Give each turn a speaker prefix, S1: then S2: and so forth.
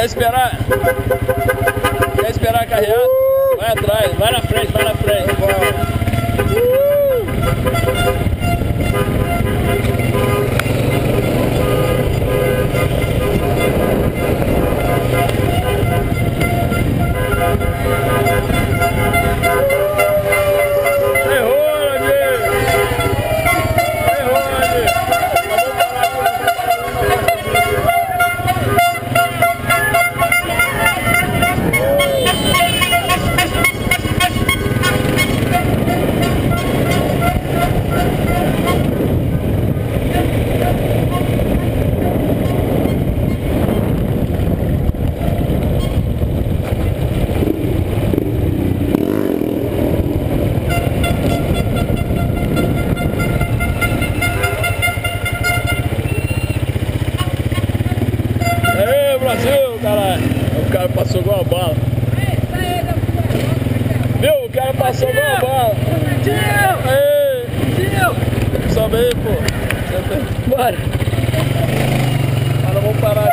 S1: Quer esperar? Quer esperar carrear? Vai atrás, vai na frente, vai na frente. Alam mo,
S2: para